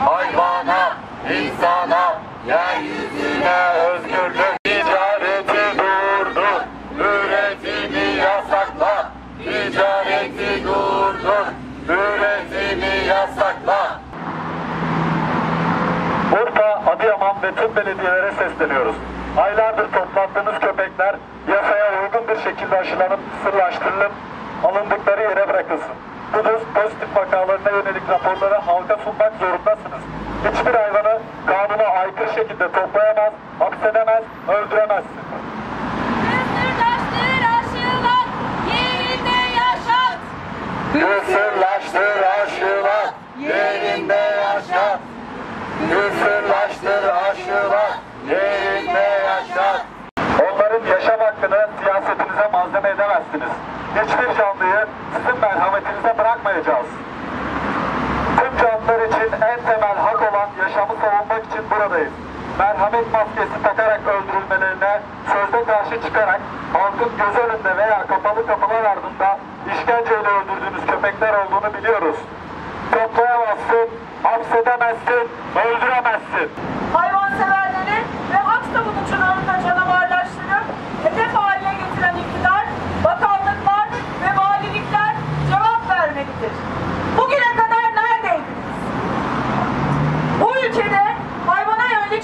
hayvana, insana, yeryüzüne özgürlük. Ticareti durdur, üretimi yasakla. Ticareti durdur, üretimi yasakla. Urfa, Adıyaman ve tüm belediyelere sesleniyoruz. Aylardır toplattığınız köpekler yasaya uygun bir şekilde aşılanıp sırlaştırılıp alındıkları yere bırakılsın. Kudüs pozitif vakalarına aykırı şekilde toplayamaz, hapsedemez, öldüremezsin. Kısırlaştır aşılat, yerinde yaşat. Kısırlaştır aşıla, yerinde yaşa. Kısırlaştır aşıla, yerinde yaşa. Onların yaşam hakkını siyasetinize malzeme edemezsiniz. Hiçbir canlıyı sizin merhametinize bırakmayacağız. Tüm canlılar için en temel Merhamet maskesi takarak öldürülmelerine sözde karşı çıkarak halkın göz önünde veya kapalı kapılar ardında işkenceyle öldürdüğünüz köpekler olduğunu biliyoruz. Toplayamazsın, hapsedemezsin, öldüremezsin. hayvanseverleri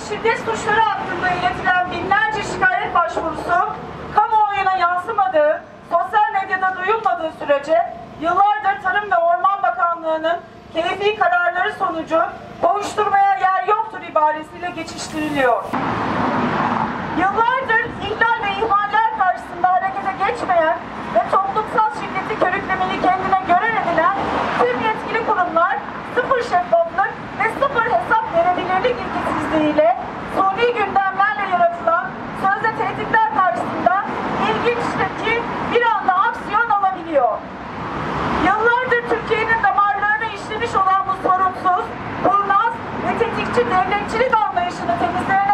şiddet suçları hakkında iletilen binlerce şikayet başvurusu kamuoyuna yansımadığı, sosyal medyada duyulmadığı sürece yıllardır Tarım ve Orman Bakanlığı'nın keyfi kararları sonucu kovuşturmaya yer yoktur ibaresiyle geçiştiriliyor. Yıllardır devletçilik anlayışını temizleyene